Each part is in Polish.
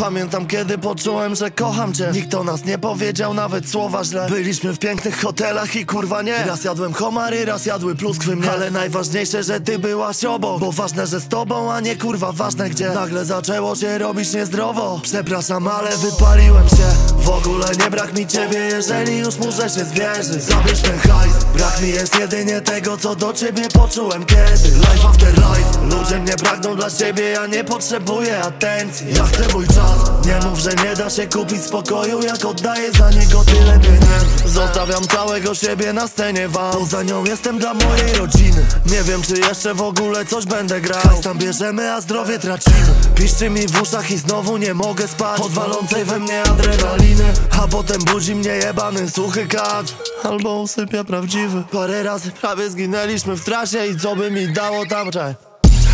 Pamiętam kiedy poczułem, że kocham cię. Nikt o nas nie powiedział nawet słowa źle. Byliśmy w pięknych hotelach i kurwa nie. Raz jadłem homary, raz jadły pluskwy mnie. Ale najważniejsze, że ty byłaś obok. Bo ważne, że z tobą, a nie kurwa ważne gdzie. Nagle zaczęło się robić niezdrowo. Przepraszam, ale wypaliłem się. W ogóle nie brak mi ciebie, jeżeli już muszę się zwierzyć. Zabierz ten hajs. Brak mi jest jedynie tego, co do ciebie poczułem kiedy. Life after life. Ludzie mnie pragną dla siebie, ja nie potrzebuję atencji. Ja chcę mój czas Nie mów, że nie da się kupić spokoju Jak oddaję za niego tyle pieniędzy. Zostawiam całego siebie na scenie wam. Poza nią jestem dla mojej rodziny. Nie wiem, czy jeszcze w ogóle coś będę grał. Hajs tam bierzemy, a zdrowie tracimy. Piszczy mi w uszach i znowu nie mogę spać. Od walącej we mnie adrenaliny A potem budzi mnie jebany suchy kacz Albo usypia prawdziwy. Parę razy prawie zginęliśmy w trasie I co by mi dało tam? Czaj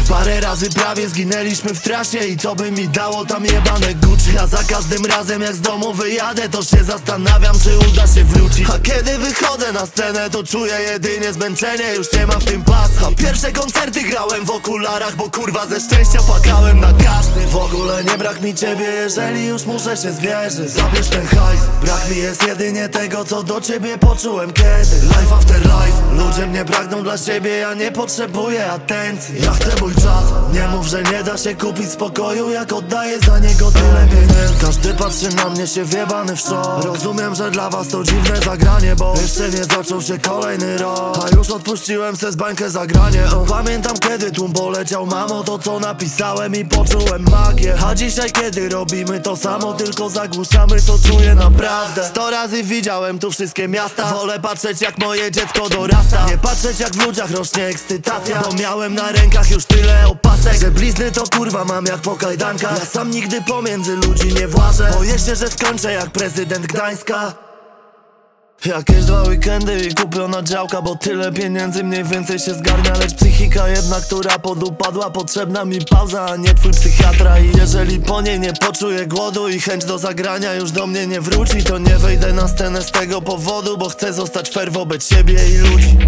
Parę razy prawie zginęliśmy w trasie I co by mi dało tam jebane Gucci? A za każdym razem jak z domu wyjadę To się zastanawiam czy uda się wrócić. A kiedy wychodzę na scenę To czuję jedynie zmęczenie Już nie ma w tym pas. A pierwsze koncerty grałem w okularach Bo kurwa ze szczęścia płakałem na każdy. W ogóle nie brak mi ciebie Jeżeli już muszę się zwierzyć. Zabierz ten hajs Brak mi jest jedynie tego co do ciebie poczułem kiedy. Life after life Ludzie mnie pragną dla siebie Ja nie potrzebuję atencji. Ja chcę mój czas. Nie mów, że nie da się kupić spokoju Jak oddaję za niego tyle pieniędzy. Każdy patrzy na mnie się wiebany w szok. Rozumiem, że dla was to dziwne zagranie Bo jeszcze nie zaczął się kolejny rok. A już odpuściłem se z bańkę zagranie. Pamiętam kiedy tłum poleciał Mamo to co napisałem i poczułem magię. A dzisiaj kiedy robimy to samo Tylko zagłuszamy co czuję naprawdę. Sto razy widziałem tu wszystkie miasta. Wolę patrzeć jak moje dziecko dorasta. Nie patrzeć jak w ludziach rośnie ekscytacja. Bo miałem na rękach już tyle opasek Że blizny to kurwa mam jak po kajdankach. Ja sam nigdy pomiędzy ludzi nie włażę Boję się, że skończę jak prezydent Gdańska. Jakieś dwa weekendy i kupiona działka Bo tyle pieniędzy mniej więcej się zgarnia Lecz psychika jedna, która podupadła Potrzebna mi pauza, a nie twój psychiatra. I jeżeli po niej nie poczuję głodu I chęć do zagrania już do mnie nie wróci To nie wejdę na scenę z tego powodu Bo chcę zostać fair wobec siebie i ludzi